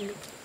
Look.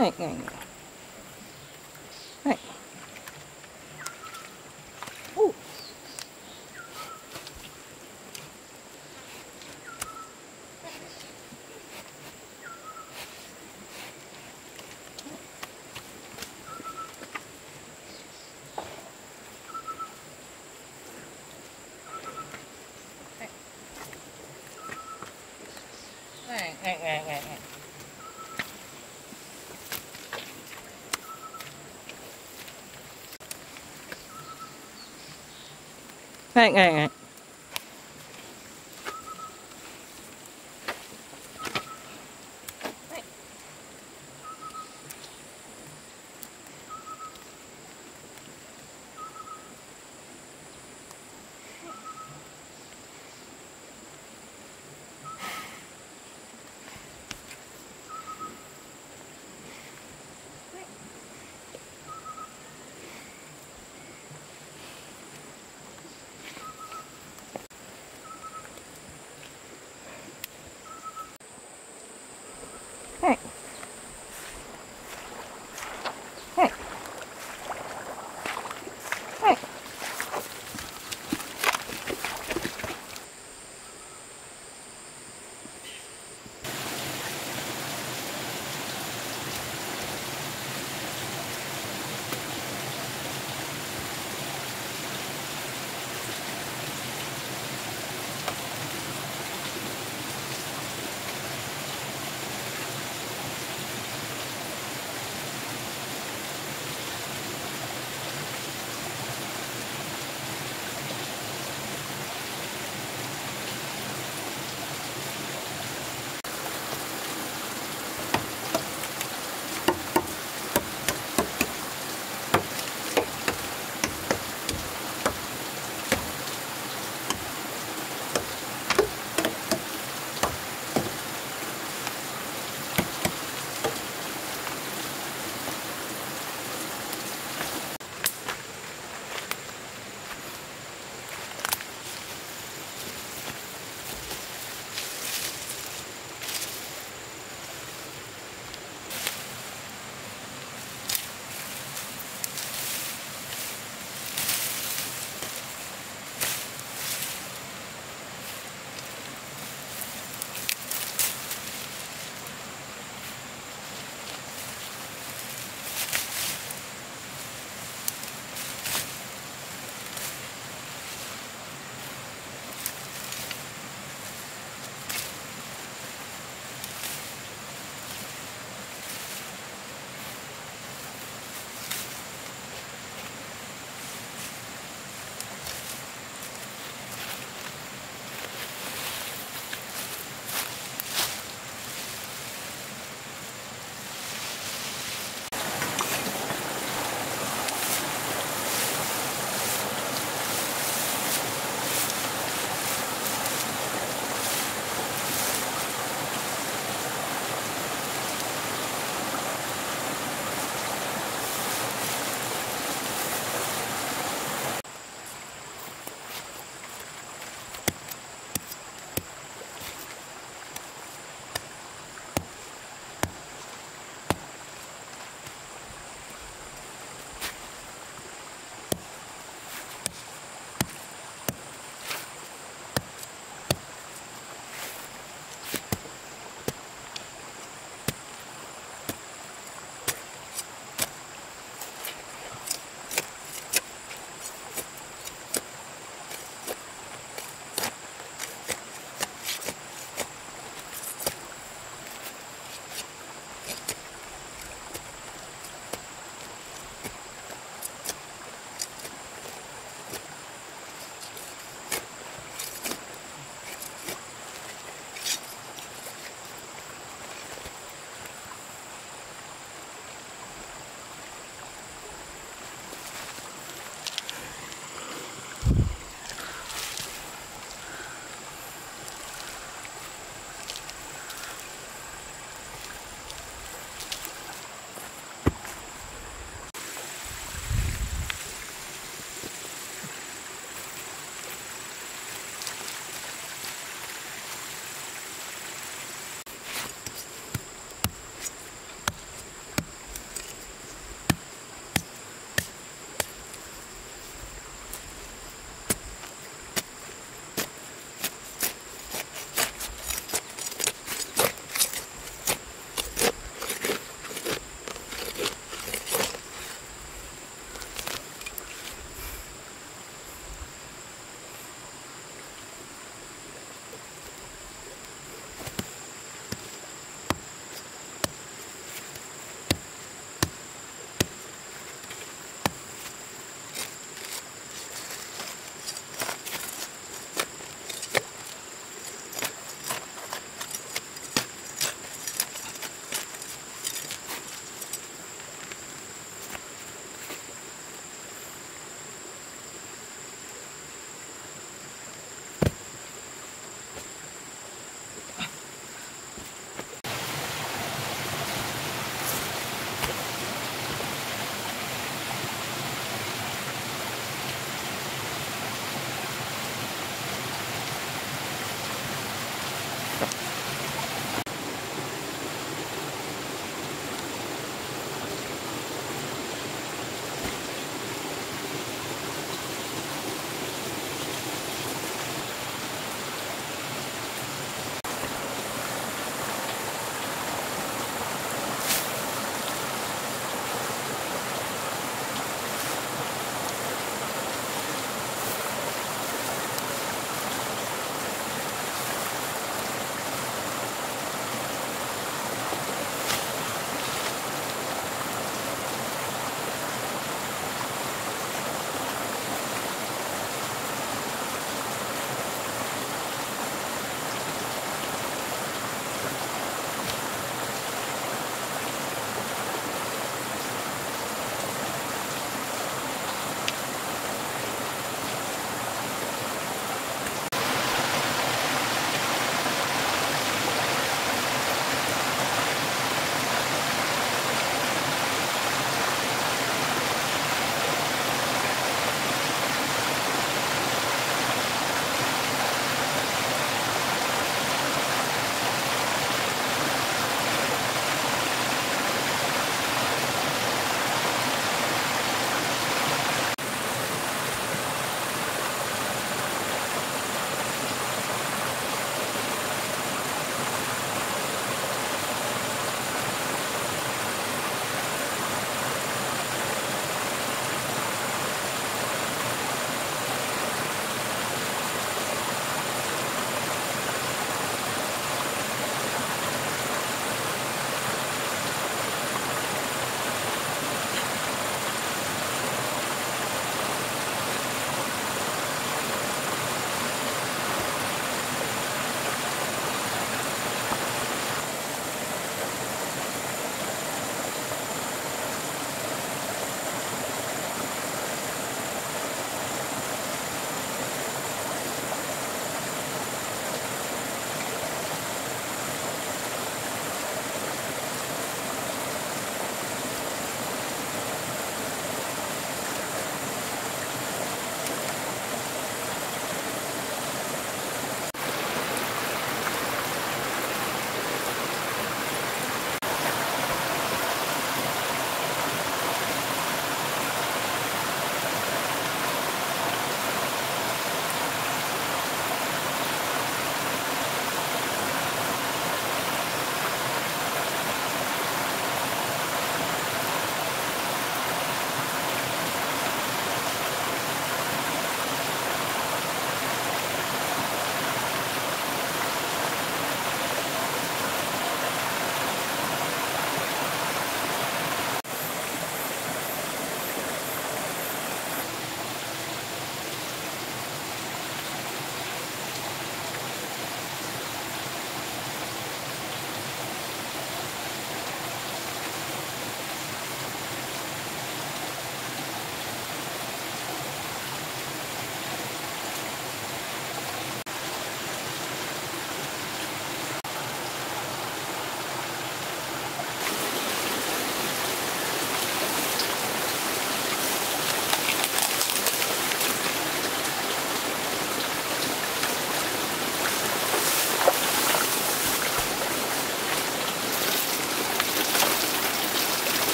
はい。はい。はい。Hang, hang, hang.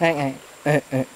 いはい Hey,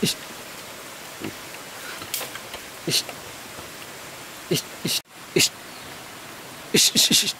Ich. Ich. Ich. Ich. Ich. Ich. Ich. Ich.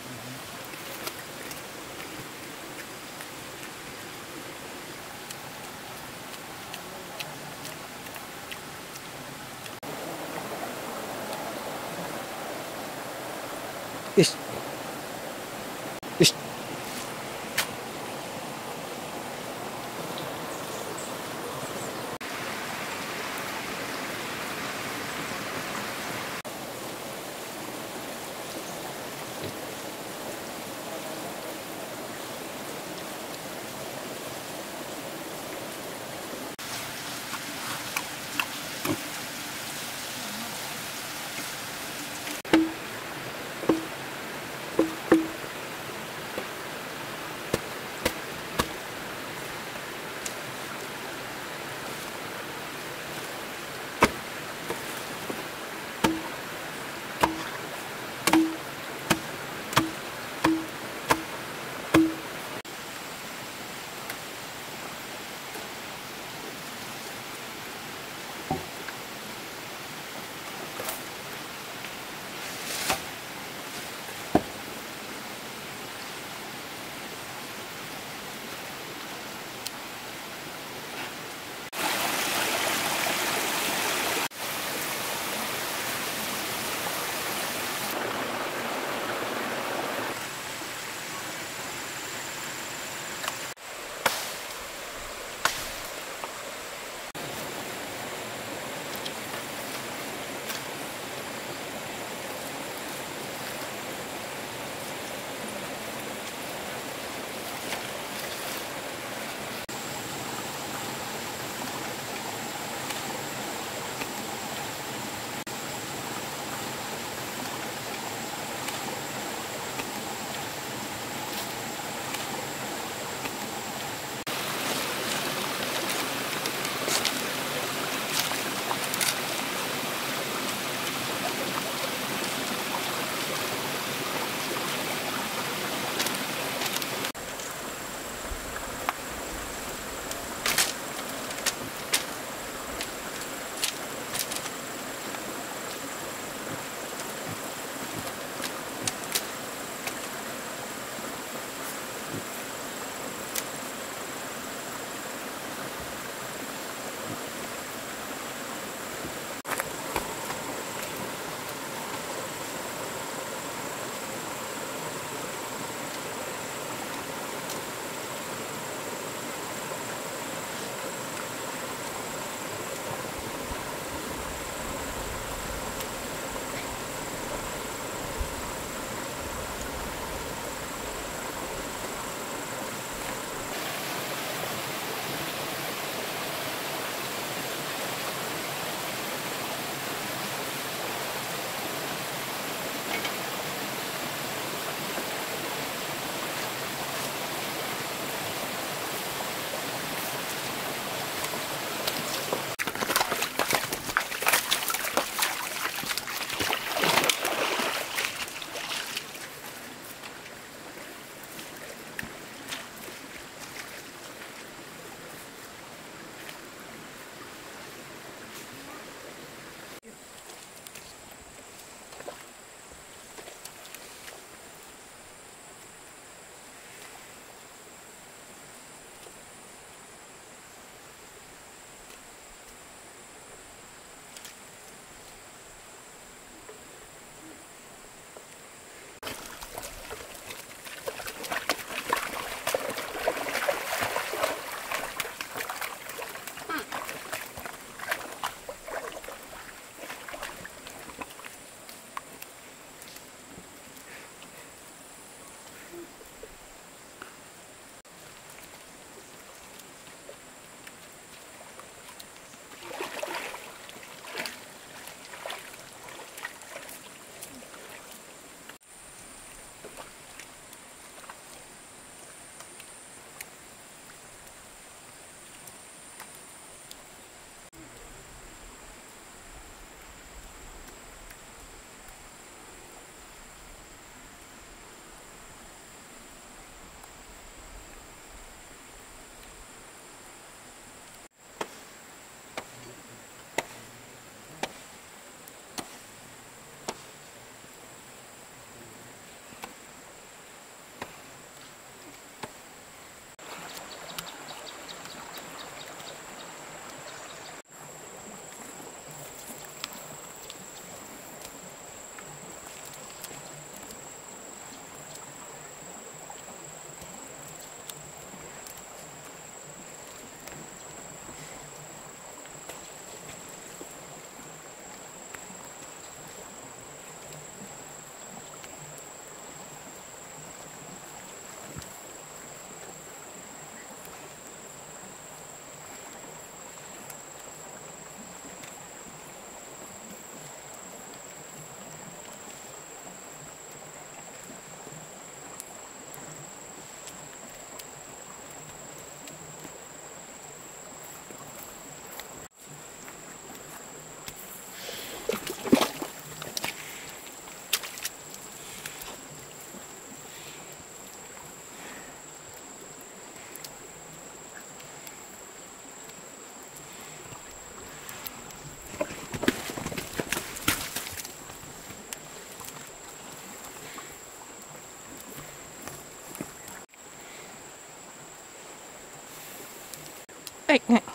picnic.